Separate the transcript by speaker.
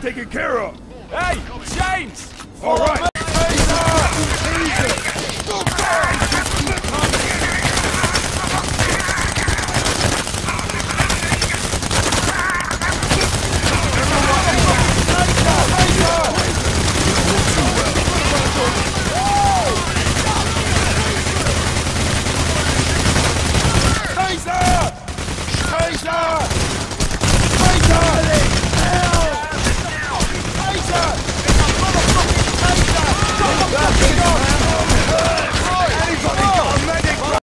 Speaker 1: taken care of.
Speaker 2: Hey, James!
Speaker 1: All right.